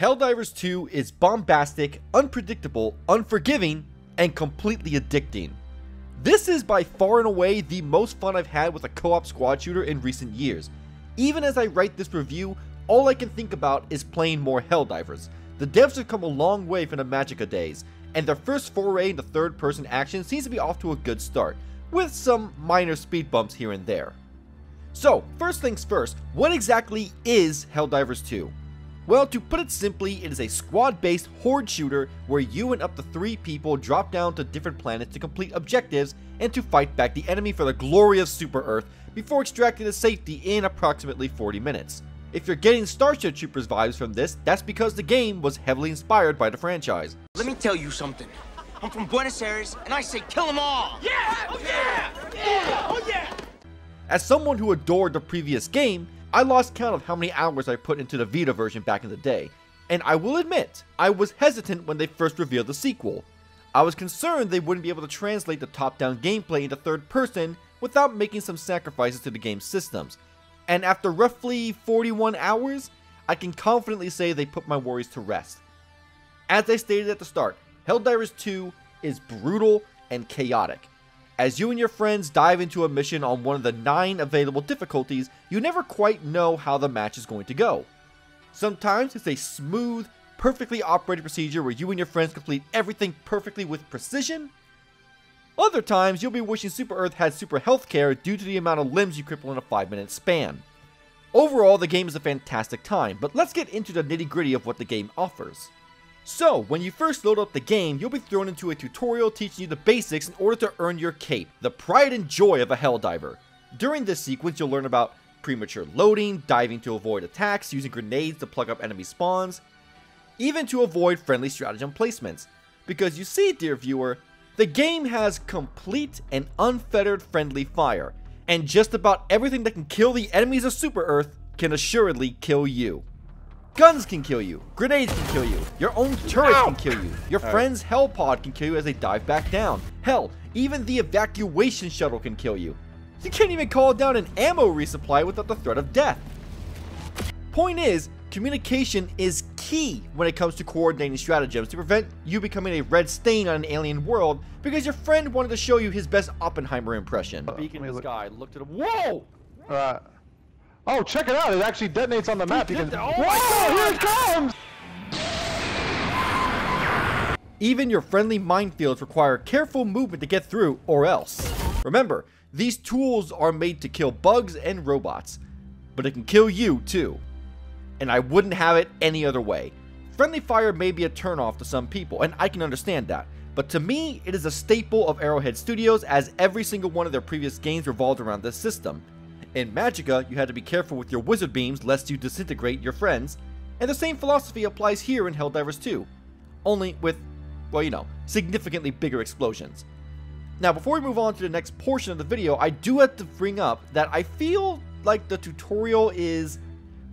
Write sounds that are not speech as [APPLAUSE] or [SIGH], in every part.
Helldivers 2 is bombastic, unpredictable, unforgiving, and completely addicting. This is by far and away the most fun I've had with a co-op squad shooter in recent years. Even as I write this review, all I can think about is playing more Helldivers. The devs have come a long way from the Magicka days, and their first foray into third person action seems to be off to a good start, with some minor speed bumps here and there. So, first things first, what exactly is Helldivers 2? Well, to put it simply, it is a squad-based horde shooter where you and up to three people drop down to different planets to complete objectives and to fight back the enemy for the glory of Super Earth before extracting to safety in approximately 40 minutes. If you're getting Starship Troopers vibes from this, that's because the game was heavily inspired by the franchise. Let me tell you something. I'm from Buenos Aires, and I say kill them all! Yeah! Oh yeah! Yeah! Oh yeah! As someone who adored the previous game, I lost count of how many hours I put into the Vita version back in the day, and I will admit, I was hesitant when they first revealed the sequel. I was concerned they wouldn't be able to translate the top-down gameplay into third person without making some sacrifices to the game's systems, and after roughly 41 hours, I can confidently say they put my worries to rest. As I stated at the start, Helldivers 2 is brutal and chaotic. As you and your friends dive into a mission on one of the 9 available difficulties, you never quite know how the match is going to go. Sometimes it's a smooth, perfectly operated procedure where you and your friends complete everything perfectly with precision, other times, you'll be wishing Super Earth had super healthcare due to the amount of limbs you cripple in a 5 minute span. Overall, the game is a fantastic time, but let's get into the nitty gritty of what the game offers. So, when you first load up the game, you'll be thrown into a tutorial teaching you the basics in order to earn your cape, the pride and joy of a Helldiver. During this sequence, you'll learn about premature loading, diving to avoid attacks, using grenades to plug up enemy spawns, even to avoid friendly stratagem placements. Because you see, dear viewer, the game has complete and unfettered friendly fire, and just about everything that can kill the enemies of Super Earth can assuredly kill you. Guns can kill you, grenades can kill you, your own turret Ow. can kill you, your All friend's right. hell pod can kill you as they dive back down. Hell, even the evacuation shuttle can kill you. You can't even call down an ammo resupply without the threat of death. Point is, Communication is key when it comes to coordinating stratagems to prevent you becoming a red stain on an alien world because your friend wanted to show you his best Oppenheimer impression. Uh, Beacon in the sky, looked at him. Whoa! Uh, oh, check it out! It actually detonates on the map. Can, oh Whoa! Here it comes! Even your friendly minefields require careful movement to get through, or else. Remember, these tools are made to kill bugs and robots, but it can kill you too and I wouldn't have it any other way. Friendly fire may be a turnoff to some people, and I can understand that, but to me, it is a staple of Arrowhead Studios as every single one of their previous games revolved around this system. In Magicka, you had to be careful with your wizard beams lest you disintegrate your friends, and the same philosophy applies here in Helldivers 2, only with, well you know, significantly bigger explosions. Now before we move on to the next portion of the video, I do have to bring up that I feel like the tutorial is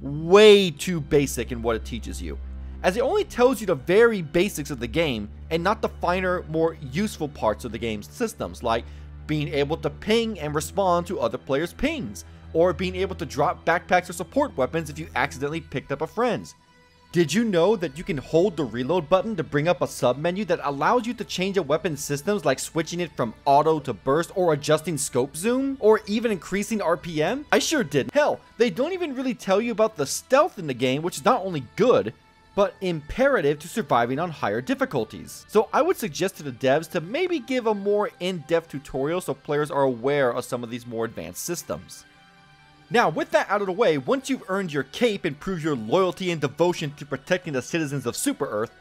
way too basic in what it teaches you, as it only tells you the very basics of the game and not the finer, more useful parts of the game's systems, like being able to ping and respond to other players' pings, or being able to drop backpacks or support weapons if you accidentally picked up a friend's. Did you know that you can hold the reload button to bring up a submenu that allows you to change a weapon's systems like switching it from auto to burst or adjusting scope zoom or even increasing RPM? I sure did. Hell, they don't even really tell you about the stealth in the game which is not only good, but imperative to surviving on higher difficulties. So I would suggest to the devs to maybe give a more in-depth tutorial so players are aware of some of these more advanced systems. Now, with that out of the way, once you've earned your cape and proved your loyalty and devotion to protecting the citizens of Super Earth,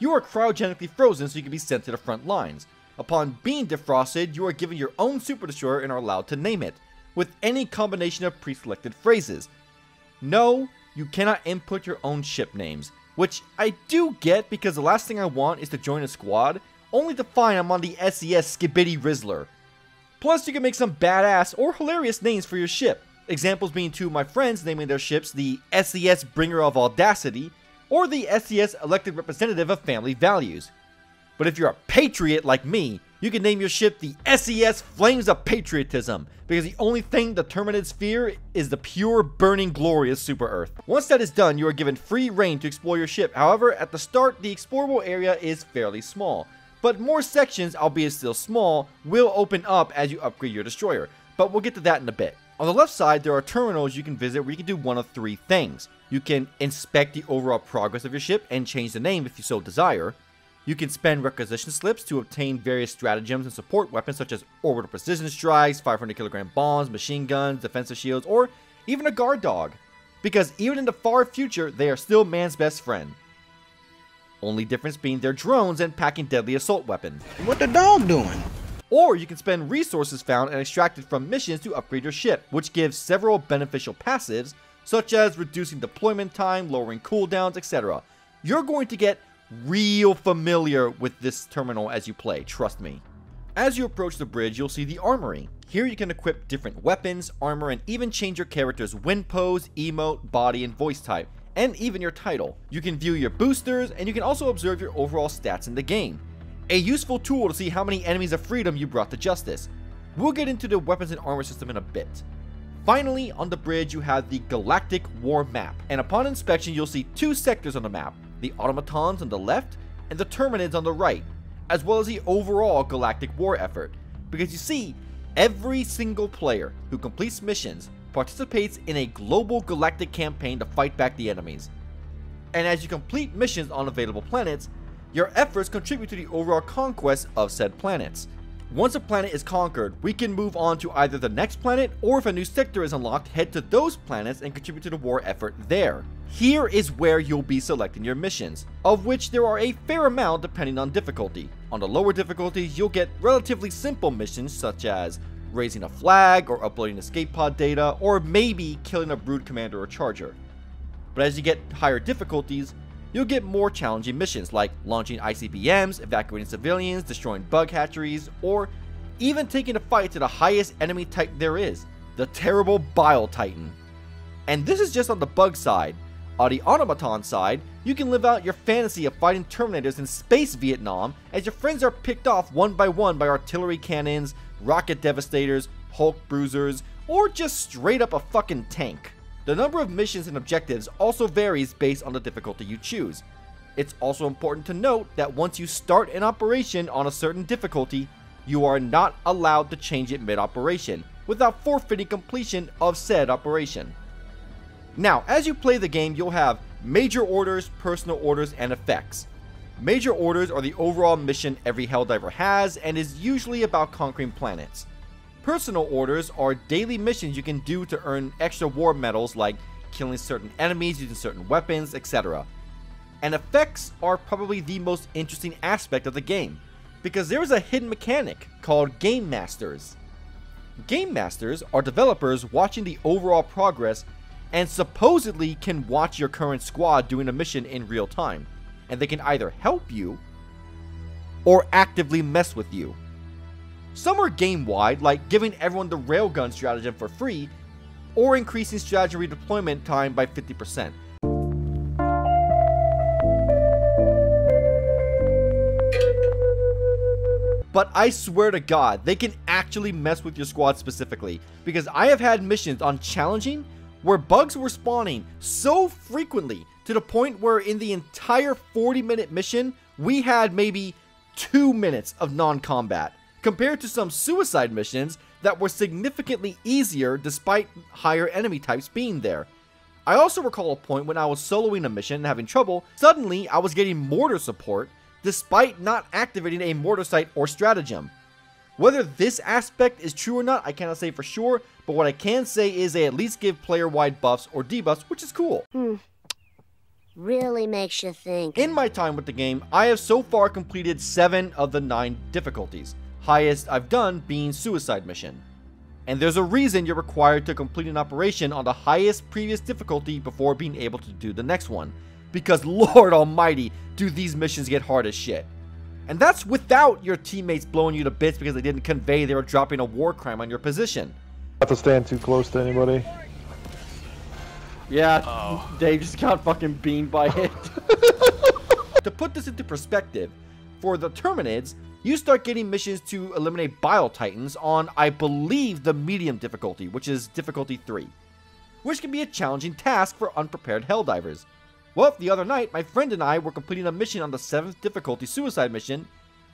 you are cryogenically frozen so you can be sent to the front lines. Upon being defrosted, you are given your own Super Destroyer and are allowed to name it, with any combination of pre-selected phrases. No, you cannot input your own ship names, which I do get because the last thing I want is to join a squad, only to find I'm on the SES Skibidi Rizzler. Plus, you can make some badass or hilarious names for your ship. Examples being two of my friends naming their ships the SES Bringer of Audacity or the SES Elected Representative of Family Values. But if you're a patriot like me, You can name your ship the SES Flames of Patriotism, because the only thing the Terminids fear is the pure, burning glory of Super Earth. Once that is done, you are given free rein to explore your ship. However, at the start, the explorable area is fairly small. But more sections, albeit still small, will open up as you upgrade your destroyer. But we'll get to that in a bit. On the left side, there are terminals you can visit where you can do one of three things. You can inspect the overall progress of your ship and change the name if you so desire. You can spend requisition slips to obtain various stratagems and support weapons such as orbital precision strikes, 500 kilogram bombs, machine guns, defensive shields, or even a guard dog. Because even in the far future, they are still man's best friend. Only difference being their drones and packing deadly assault weapons. What the dog doing? Or you can spend resources found and extracted from missions to upgrade your ship, which gives several beneficial passives, such as reducing deployment time, lowering cooldowns, etc. You're going to get real familiar with this terminal as you play, trust me. As you approach the bridge, you'll see the armory. Here you can equip different weapons, armor, and even change your character's wind pose, emote, body, and voice type, and even your title. You can view your boosters, and you can also observe your overall stats in the game. A useful tool to see how many enemies of freedom you brought to justice. We'll get into the weapons and armor system in a bit. Finally, on the bridge you have the Galactic War Map, and upon inspection you'll see two sectors on the map, the automatons on the left, and the Terminids on the right, as well as the overall galactic war effort. Because you see, every single player who completes missions participates in a global galactic campaign to fight back the enemies. And as you complete missions on available planets, your efforts contribute to the overall conquest of said planets. Once a planet is conquered, we can move on to either the next planet, or if a new sector is unlocked, head to those planets and contribute to the war effort there. Here is where you'll be selecting your missions, of which there are a fair amount depending on difficulty. On the lower difficulties, you'll get relatively simple missions such as raising a flag or uploading escape pod data, or maybe killing a brood commander or charger. But as you get higher difficulties, you'll get more challenging missions like launching ICBMs, evacuating civilians, destroying bug hatcheries, or even taking a fight to the highest enemy type there is, the terrible Bile Titan. And this is just on the bug side. On the automaton side, you can live out your fantasy of fighting Terminators in space Vietnam as your friends are picked off one by one by artillery cannons, rocket devastators, Hulk bruisers, or just straight up a fucking tank. The number of missions and objectives also varies based on the difficulty you choose. It's also important to note that once you start an operation on a certain difficulty, you are not allowed to change it mid-operation without forfeiting completion of said operation. Now, as you play the game, you'll have major orders, personal orders, and effects. Major orders are the overall mission every Helldiver has and is usually about conquering planets. Personal orders are daily missions you can do to earn extra war medals like killing certain enemies using certain weapons, etc. And effects are probably the most interesting aspect of the game, because there is a hidden mechanic called Game Masters. Game Masters are developers watching the overall progress and supposedly can watch your current squad doing a mission in real time, and they can either help you or actively mess with you. Some are game-wide, like giving everyone the railgun stratagem for free, or increasing strategy redeployment time by 50%. But I swear to god, they can actually mess with your squad specifically, because I have had missions on challenging where bugs were spawning so frequently to the point where in the entire 40 minute mission, we had maybe 2 minutes of non-combat compared to some suicide missions that were significantly easier despite higher enemy types being there. I also recall a point when I was soloing a mission and having trouble, suddenly I was getting mortar support despite not activating a mortar site or stratagem. Whether this aspect is true or not, I cannot say for sure, but what I can say is they at least give player-wide buffs or debuffs, which is cool. Hmm. Really makes you think. In my time with the game, I have so far completed 7 of the 9 difficulties highest I've done being Suicide Mission. And there's a reason you're required to complete an operation on the highest previous difficulty before being able to do the next one. Because [LAUGHS] lord almighty, do these missions get hard as shit. And that's without your teammates blowing you to bits because they didn't convey they were dropping a war crime on your position. Not to stand too close to anybody. Yeah, oh. Dave just got fucking beamed by it. [LAUGHS] to put this into perspective, for the Terminids, you start getting missions to eliminate Bile Titans on, I believe, the medium difficulty, which is difficulty 3, which can be a challenging task for unprepared Helldivers. Well, the other night, my friend and I were completing a mission on the 7th difficulty suicide mission.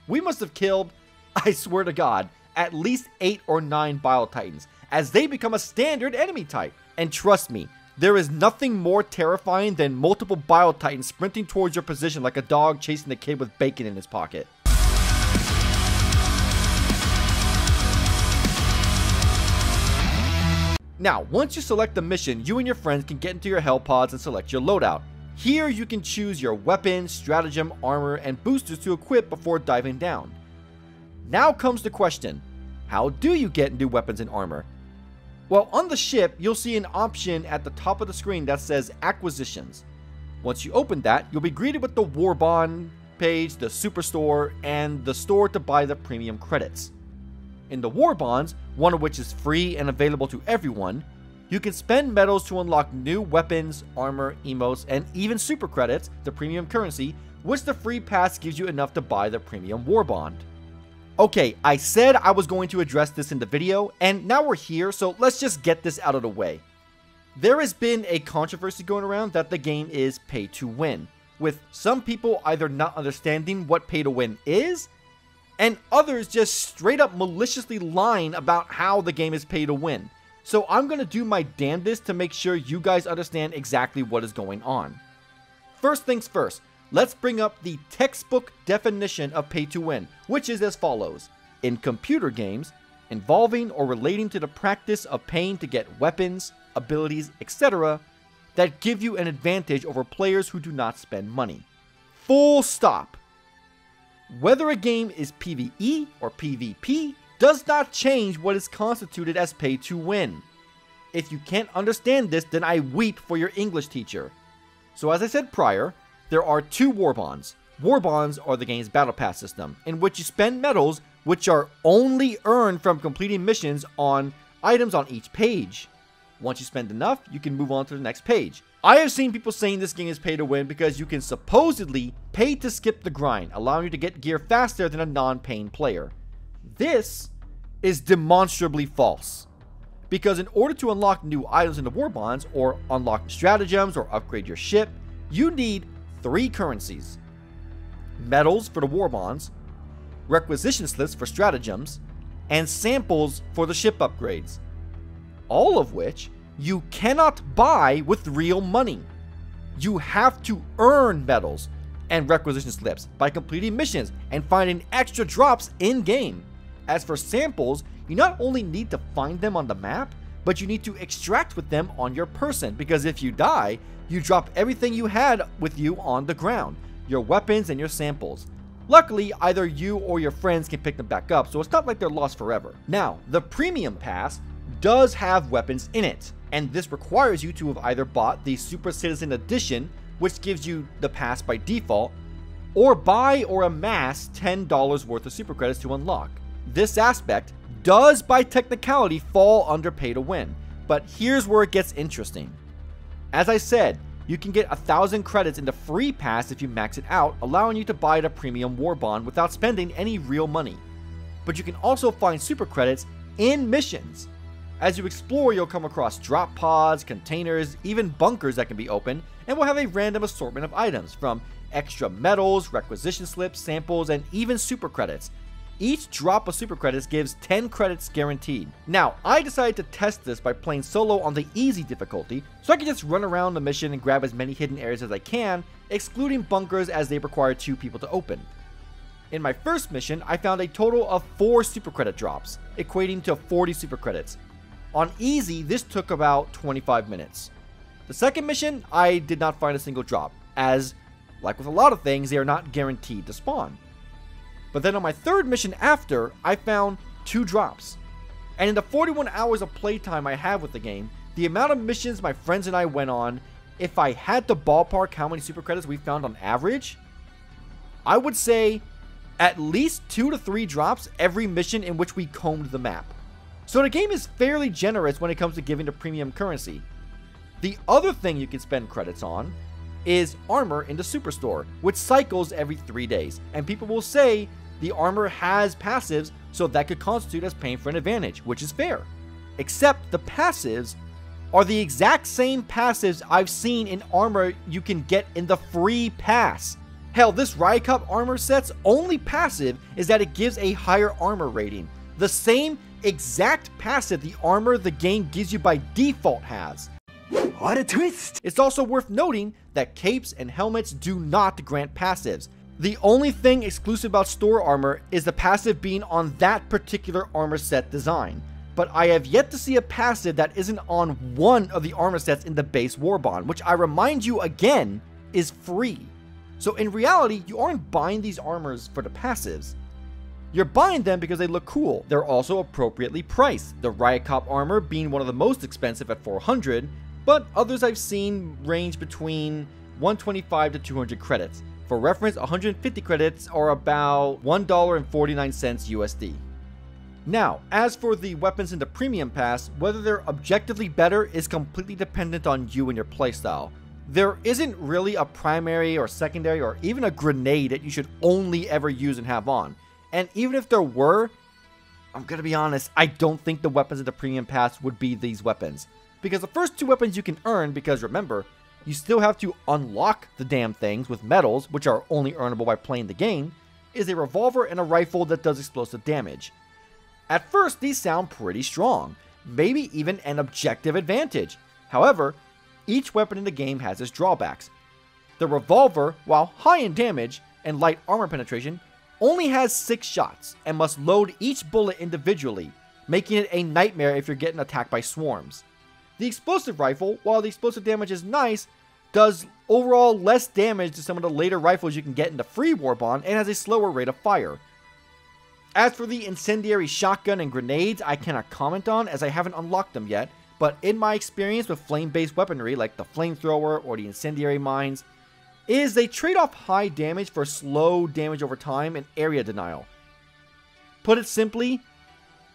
We must have killed, [LAUGHS] I swear to God, at least 8 or 9 Bile Titans, as they become a standard enemy type. And trust me, there is nothing more terrifying than multiple Bile Titans sprinting towards your position like a dog chasing a kid with bacon in his pocket. Now, once you select the mission, you and your friends can get into your Hell Pods and select your loadout. Here you can choose your weapon, stratagem, armor, and boosters to equip before diving down. Now comes the question, how do you get new weapons and armor? Well, on the ship, you'll see an option at the top of the screen that says Acquisitions. Once you open that, you'll be greeted with the Warbond page, the Superstore, and the store to buy the premium credits. In the War Bonds, one of which is free and available to everyone, you can spend medals to unlock new weapons, armor, emotes, and even super credits, the premium currency, which the free pass gives you enough to buy the premium War Bond. Okay, I said I was going to address this in the video, and now we're here, so let's just get this out of the way. There has been a controversy going around that the game is pay to win, with some people either not understanding what pay to win is, and others just straight up maliciously lying about how the game is pay to win. So I'm going to do my damnedest to make sure you guys understand exactly what is going on. First things first, let's bring up the textbook definition of pay to win, which is as follows. In computer games, involving or relating to the practice of paying to get weapons, abilities, etc., that give you an advantage over players who do not spend money. Full stop. Whether a game is PvE or PvP does not change what is constituted as pay to win. If you can't understand this, then I weep for your English teacher. So as I said prior, there are two war bonds. War bonds are the game's battle pass system, in which you spend medals which are only earned from completing missions on items on each page. Once you spend enough, you can move on to the next page. I have seen people saying this game is pay to win because you can supposedly pay to skip the grind, allowing you to get gear faster than a non-paying player. This is demonstrably false. Because in order to unlock new items in the war bonds, or unlock stratagems, or upgrade your ship, you need three currencies. Medals for the war bonds, requisition slips for stratagems, and samples for the ship upgrades. All of which you cannot buy with real money. You have to earn medals and requisition slips by completing missions and finding extra drops in game. As for samples, you not only need to find them on the map, but you need to extract with them on your person because if you die, you drop everything you had with you on the ground, your weapons and your samples. Luckily, either you or your friends can pick them back up, so it's not like they're lost forever. Now, the Premium Pass does have weapons in it, and this requires you to have either bought the Super Citizen Edition, which gives you the pass by default, or buy or amass $10 worth of super credits to unlock. This aspect does by technicality fall under pay to win, but here's where it gets interesting. As I said, you can get a thousand credits in the free pass if you max it out, allowing you to buy the premium war bond without spending any real money. But you can also find super credits in missions. As you explore, you'll come across drop pods, containers, even bunkers that can be opened, and will have a random assortment of items, from extra medals, requisition slips, samples, and even super credits. Each drop of super credits gives 10 credits guaranteed. Now, I decided to test this by playing solo on the easy difficulty, so I can just run around the mission and grab as many hidden areas as I can, excluding bunkers as they require two people to open. In my first mission, I found a total of 4 super credit drops, equating to 40 super credits, on easy, this took about 25 minutes. The second mission, I did not find a single drop, as, like with a lot of things, they are not guaranteed to spawn. But then on my third mission after, I found two drops. And in the 41 hours of playtime I have with the game, the amount of missions my friends and I went on, if I had to ballpark how many super credits we found on average, I would say at least two to three drops every mission in which we combed the map. So the game is fairly generous when it comes to giving the premium currency. The other thing you can spend credits on is armor in the superstore, which cycles every 3 days, and people will say the armor has passives, so that could constitute as paying for an advantage, which is fair. Except the passives are the exact same passives I've seen in armor you can get in the free pass. Hell, this Riot Cop armor set's only passive is that it gives a higher armor rating. The same exact passive the armor the game gives you by default has. What a twist! It's also worth noting that capes and helmets do not grant passives. The only thing exclusive about store armor is the passive being on that particular armor set design. But I have yet to see a passive that isn't on one of the armor sets in the base Warbond, which I remind you again is free. So in reality, you aren't buying these armors for the passives. You're buying them because they look cool. They're also appropriately priced, the Riot Cop armor being one of the most expensive at 400, but others I've seen range between 125 to 200 credits. For reference, 150 credits are about $1.49 USD. Now, as for the weapons in the Premium Pass, whether they're objectively better is completely dependent on you and your playstyle there isn't really a primary or secondary or even a grenade that you should only ever use and have on. And even if there were, I'm gonna be honest, I don't think the weapons in the premium pass would be these weapons. Because the first two weapons you can earn, because remember, you still have to unlock the damn things with medals, which are only earnable by playing the game, is a revolver and a rifle that does explosive damage. At first, these sound pretty strong, maybe even an objective advantage. However, each weapon in the game has its drawbacks. The revolver, while high in damage and light armor penetration, only has 6 shots and must load each bullet individually, making it a nightmare if you're getting attacked by swarms. The explosive rifle, while the explosive damage is nice, does overall less damage to some of the later rifles you can get in the free Warbond and has a slower rate of fire. As for the incendiary shotgun and grenades, I cannot comment on as I haven't unlocked them yet, but in my experience with flame-based weaponry like the flamethrower or the incendiary mines, is they trade off high damage for slow damage over time and area denial. Put it simply,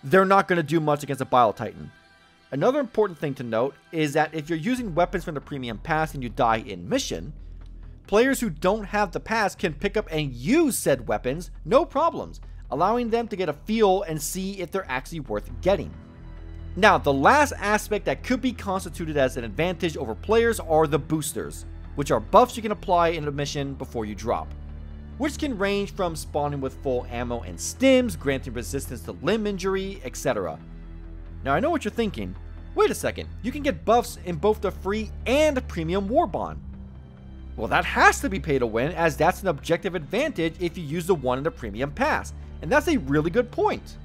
they're not going to do much against a Bile Titan. Another important thing to note is that if you're using weapons from the Premium Pass and you die in mission, players who don't have the pass can pick up and use said weapons, no problems, allowing them to get a feel and see if they're actually worth getting. Now, the last aspect that could be constituted as an advantage over players are the boosters, which are buffs you can apply in a mission before you drop, which can range from spawning with full ammo and stims, granting resistance to limb injury, etc. Now, I know what you're thinking. Wait a second, you can get buffs in both the free and premium Warbond. Well, that has to be pay to win, as that's an objective advantage if you use the one in the premium pass, and that's a really good point.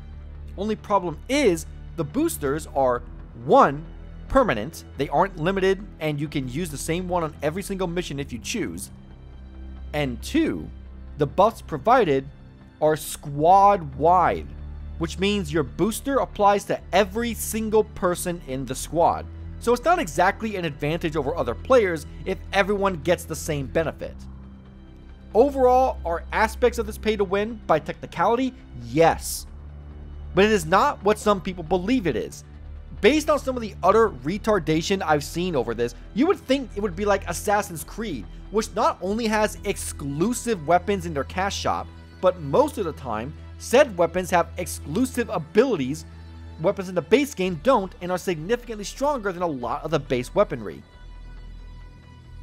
Only problem is, the boosters are one, permanent, they aren't limited, and you can use the same one on every single mission if you choose. And two, the buffs provided are squad wide, which means your booster applies to every single person in the squad. So it's not exactly an advantage over other players if everyone gets the same benefit. Overall, are aspects of this pay to win by technicality? Yes but it is not what some people believe it is. Based on some of the utter retardation I've seen over this, you would think it would be like Assassin's Creed, which not only has exclusive weapons in their cash shop, but most of the time, said weapons have exclusive abilities weapons in the base game don't and are significantly stronger than a lot of the base weaponry.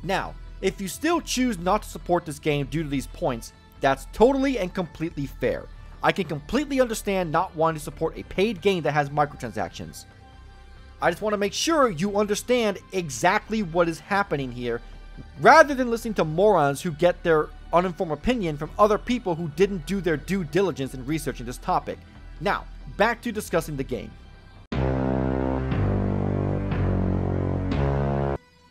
Now, if you still choose not to support this game due to these points, that's totally and completely fair. I can completely understand not wanting to support a paid game that has microtransactions. I just want to make sure you understand exactly what is happening here, rather than listening to morons who get their uninformed opinion from other people who didn't do their due diligence in researching this topic. Now, back to discussing the game.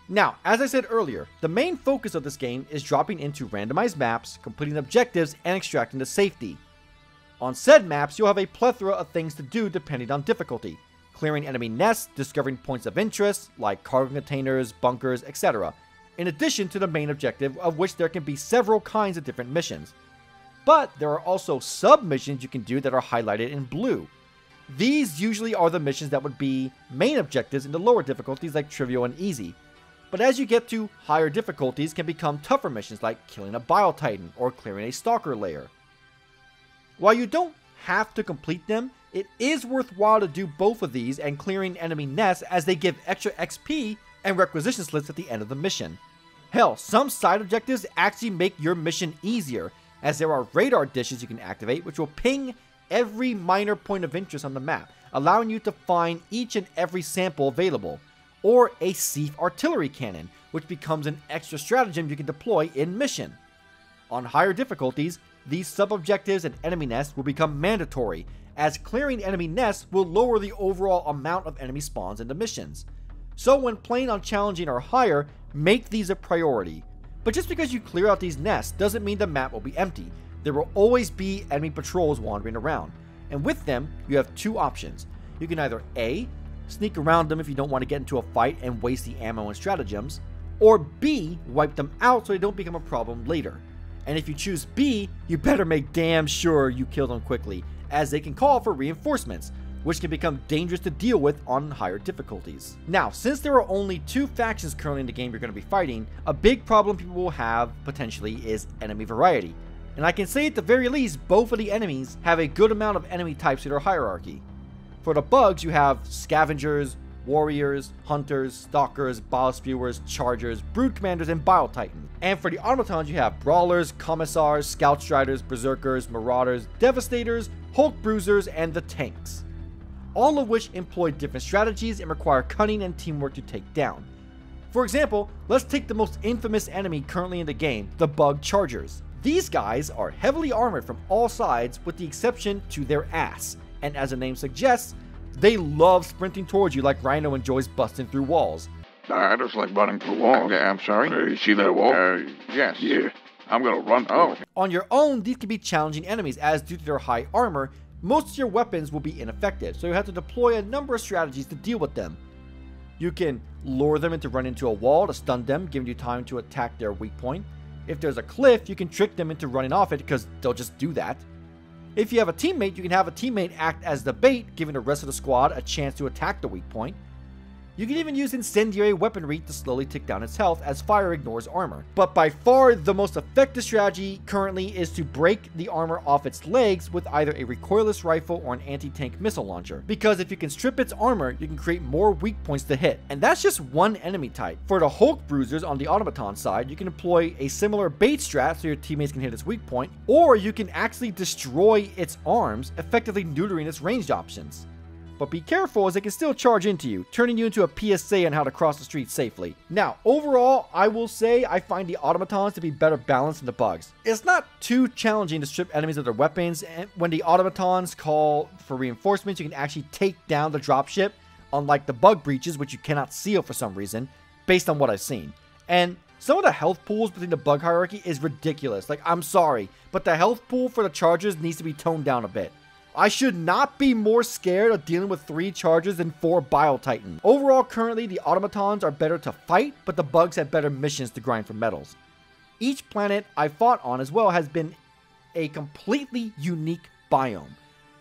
Now, as I said earlier, the main focus of this game is dropping into randomized maps, completing objectives, and extracting the safety. On said maps, you'll have a plethora of things to do depending on difficulty. Clearing enemy nests, discovering points of interest, like cargo containers, bunkers, etc. In addition to the main objective, of which there can be several kinds of different missions. But there are also sub-missions you can do that are highlighted in blue. These usually are the missions that would be main objectives in the lower difficulties like trivial and easy. But as you get to higher difficulties can become tougher missions like killing a Bile Titan or clearing a Stalker lair. While you don't have to complete them, it is worthwhile to do both of these and clearing enemy nests as they give extra XP and requisition slips at the end of the mission. Hell, some side objectives actually make your mission easier, as there are radar dishes you can activate which will ping every minor point of interest on the map, allowing you to find each and every sample available, or a SEAF artillery cannon, which becomes an extra stratagem you can deploy in mission. On higher difficulties, these sub-objectives and enemy nests will become mandatory, as clearing enemy nests will lower the overall amount of enemy spawns in the missions. So when playing on challenging or higher, make these a priority. But just because you clear out these nests doesn't mean the map will be empty. There will always be enemy patrols wandering around. And with them, you have two options. You can either A, sneak around them if you don't want to get into a fight and waste the ammo and stratagems, or B, wipe them out so they don't become a problem later. And if you choose B, you better make damn sure you kill them quickly, as they can call for reinforcements, which can become dangerous to deal with on higher difficulties. Now, since there are only two factions currently in the game you're going to be fighting, a big problem people will have, potentially, is enemy variety. And I can say at the very least, both of the enemies have a good amount of enemy types in their hierarchy. For the bugs, you have scavengers, warriors, hunters, stalkers, bile spewers, chargers, brood commanders, and bile titans. And for the automatons, you have brawlers, commissars, scout striders, berserkers, marauders, devastators, hulk bruisers, and the tanks. All of which employ different strategies and require cunning and teamwork to take down. For example, let's take the most infamous enemy currently in the game, the bug chargers. These guys are heavily armored from all sides with the exception to their ass, and as the name suggests, they love sprinting towards you like Rhino enjoys busting through walls. I just like running through walls. Okay, I'm sorry. Uh, you see that wall? Uh, yes. yeah. I'm gonna run through Oh. On your own, these can be challenging enemies as due to their high armor, most of your weapons will be ineffective, so you have to deploy a number of strategies to deal with them. You can lure them into running into a wall to stun them, giving you time to attack their weak point. If there's a cliff, you can trick them into running off it because they'll just do that. If you have a teammate, you can have a teammate act as the bait, giving the rest of the squad a chance to attack the weak point. You can even use incendiary weaponry to slowly tick down its health as fire ignores armor. But by far the most effective strategy currently is to break the armor off its legs with either a recoilless rifle or an anti-tank missile launcher. Because if you can strip its armor, you can create more weak points to hit. And that's just one enemy type. For the Hulk bruisers on the automaton side, you can employ a similar bait strat so your teammates can hit its weak point, or you can actually destroy its arms, effectively neutering its ranged options. But be careful as it can still charge into you, turning you into a PSA on how to cross the street safely. Now, overall, I will say I find the automatons to be better balanced than the bugs. It's not too challenging to strip enemies of their weapons, and when the automatons call for reinforcements, you can actually take down the dropship, unlike the bug breaches, which you cannot seal for some reason, based on what I've seen. And some of the health pools between the bug hierarchy is ridiculous. Like, I'm sorry, but the health pool for the chargers needs to be toned down a bit. I should not be more scared of dealing with three chargers than four Bile Titan. Overall, currently, the automatons are better to fight, but the bugs have better missions to grind for medals. Each planet I fought on as well has been a completely unique biome.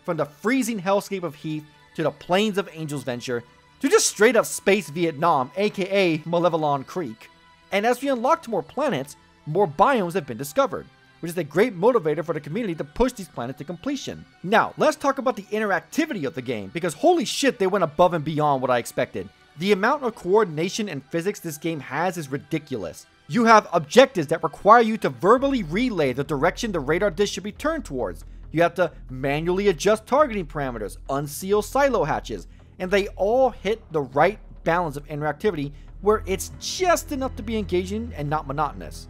From the freezing hellscape of Heeth to the plains of Angel's Venture to just straight up Space Vietnam, aka Malevelon Creek. And as we unlocked more planets, more biomes have been discovered, which is a great motivator for the community to push these planets to completion. Now, let's talk about the interactivity of the game, because holy shit, they went above and beyond what I expected. The amount of coordination and physics this game has is ridiculous. You have objectives that require you to verbally relay the direction the radar dish should be turned towards. You have to manually adjust targeting parameters, unseal silo hatches, and they all hit the right balance of interactivity where it's just enough to be engaging and not monotonous.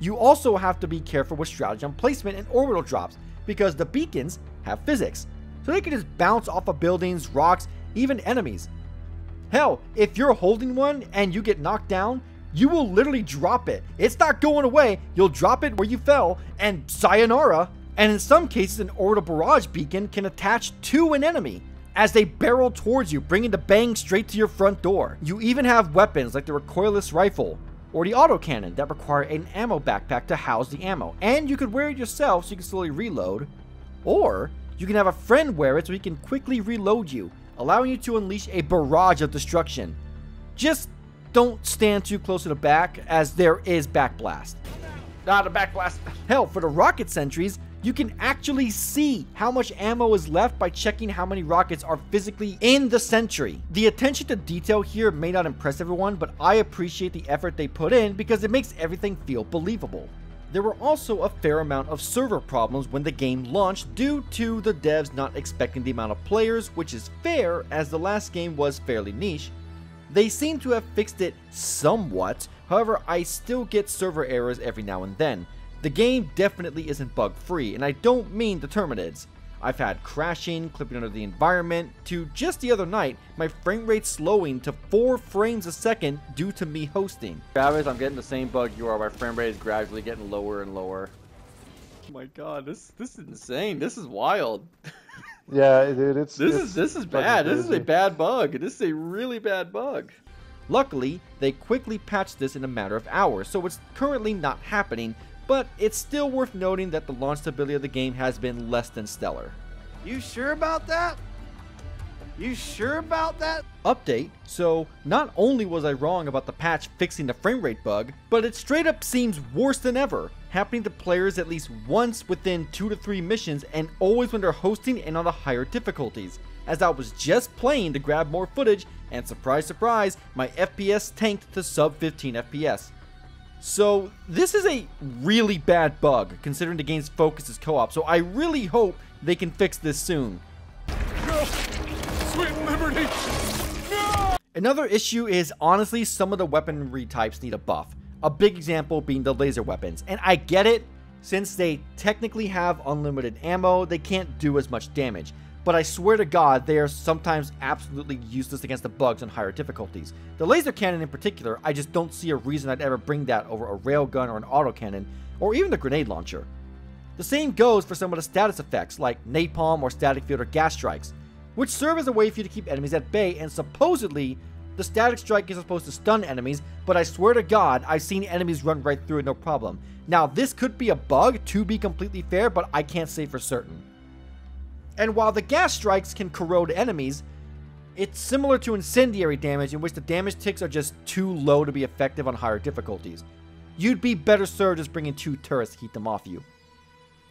You also have to be careful with stratagem placement and orbital drops because the beacons have physics, so they can just bounce off of buildings, rocks, even enemies. Hell, if you're holding one and you get knocked down, you will literally drop it. It's not going away. You'll drop it where you fell, and sayonara. And in some cases, an orbital barrage beacon can attach to an enemy as they barrel towards you, bringing the bang straight to your front door. You even have weapons like the recoilless rifle or the autocannon that require an ammo backpack to house the ammo. And you could wear it yourself so you can slowly reload. Or you can have a friend wear it so he can quickly reload you, allowing you to unleash a barrage of destruction. Just don't stand too close to the back as there is backblast. Not a backblast. Hell, for the rocket sentries, You can actually see how much ammo is left by checking how many rockets are physically in the sentry. The attention to detail here may not impress everyone, but I appreciate the effort they put in because it makes everything feel believable. There were also a fair amount of server problems when the game launched due to the devs not expecting the amount of players, which is fair as the last game was fairly niche. They seem to have fixed it somewhat, however I still get server errors every now and then. The game definitely isn't bug free, and I don't mean the Terminids. I've had crashing, clipping under the environment, to just the other night, my frame rate slowing to 4 frames a second due to me hosting. Travis, I'm getting the same bug you are. My frame rate is gradually getting lower and lower. Oh my god, this this is insane. This is wild. [LAUGHS] Yeah, dude, it's This it's is this is bad. This is a bad bug. This is a really bad bug. Luckily, they quickly patched this in a matter of hours, so it's currently not happening, but it's still worth noting that the launch stability of the game has been less than stellar. You sure about that? You sure about that? Update, so not only was I wrong about the patch fixing the frame rate bug, but it straight up seems worse than ever, happening to players at least once within 2 to 3 missions and always when they're hosting and on the higher difficulties. As I was just playing to grab more footage, and surprise surprise, my FPS tanked to sub 15 FPS. So, this is a really bad bug, considering the game's focus is co-op, so I really hope they can fix this soon. Sweet liberty! Another issue is honestly some of the weaponry types need a buff. A big example being the laser weapons. And I get it, since they technically have unlimited ammo, they can't do as much damage. But I swear to god, they are sometimes absolutely useless against the bugs on higher difficulties. The laser cannon in particular, I just don't see a reason I'd ever bring that over a railgun or an autocannon, or even the grenade launcher. The same goes for some of the status effects, like napalm or static field or gas strikes, which serve as a way for you to keep enemies at bay, and supposedly, the static strike is supposed to stun enemies, but I swear to god, I've seen enemies run right through it no problem. Now, this could be a bug, to be completely fair, but I can't say for certain. And while the gas strikes can corrode enemies, it's similar to incendiary damage in which the damage ticks are just too low to be effective on higher difficulties. You'd be better served just bringing two turrets to keep them off you.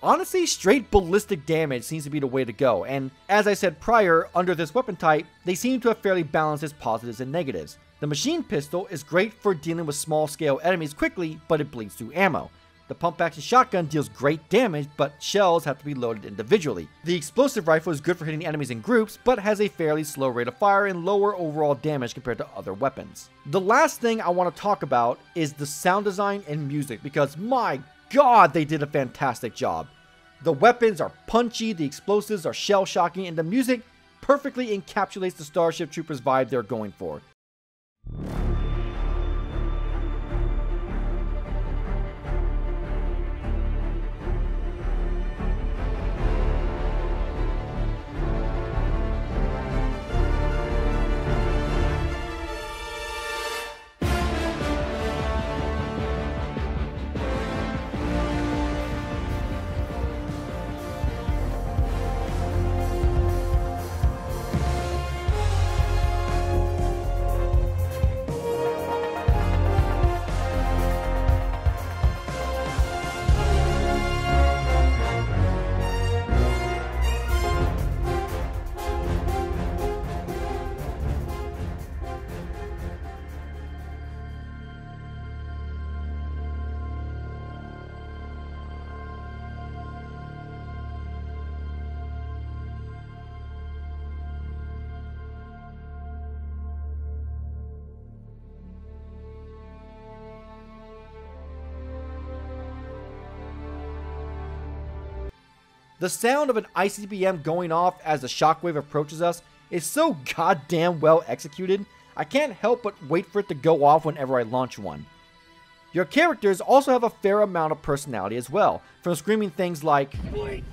Honestly, straight ballistic damage seems to be the way to go, and as I said prior, under this weapon type, they seem to have fairly balanced its positives and negatives. The machine pistol is great for dealing with small scale enemies quickly, but it bleeds through ammo. The pump action shotgun deals great damage, but shells have to be loaded individually. The explosive rifle is good for hitting enemies in groups, but has a fairly slow rate of fire and lower overall damage compared to other weapons. The last thing I want to talk about is the sound design and music, because my god, they did a fantastic job. The weapons are punchy, the explosives are shell shocking, and the music perfectly encapsulates the Starship Troopers vibe they're going for. The sound of an ICBM going off as the shockwave approaches us is so goddamn well executed, I can't help but wait for it to go off whenever I launch one. Your characters also have a fair amount of personality as well, from screaming things like Liberty,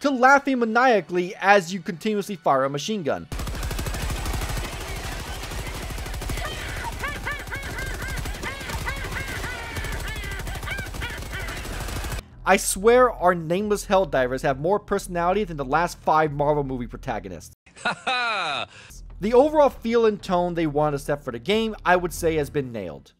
to laughing maniacally as you continuously fire a machine gun. I swear our nameless Helldivers have more personality than the last five Marvel movie protagonists. [LAUGHS] the overall feel and tone they wanted to set for the game, I would say, has been nailed.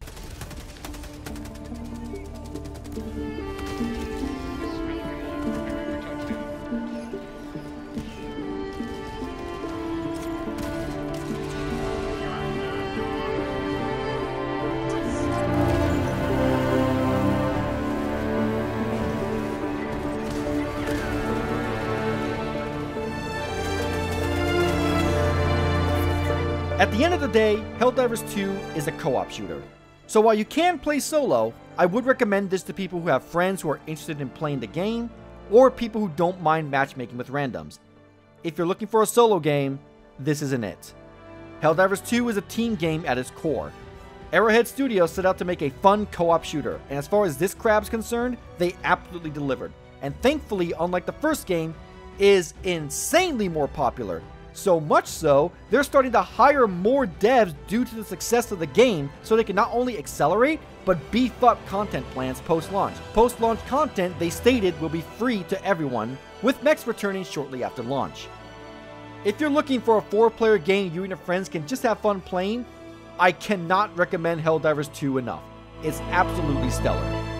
The day, Helldivers 2 is a co-op shooter. So while you can play solo, I would recommend this to people who have friends who are interested in playing the game, or people who don't mind matchmaking with randoms. If you're looking for a solo game, this isn't it. Helldivers 2 is a team game at its core. Arrowhead Studios set out to make a fun co-op shooter, and as far as this crab's concerned, they absolutely delivered. And thankfully, unlike the first game, is insanely more popular. So much so, they're starting to hire more devs due to the success of the game so they can not only accelerate, but beef up content plans post-launch. Post-launch content, they stated, will be free to everyone, with mechs returning shortly after launch. If you're looking for a four-player game you and your friends can just have fun playing, I cannot recommend Helldivers 2 enough. It's absolutely stellar.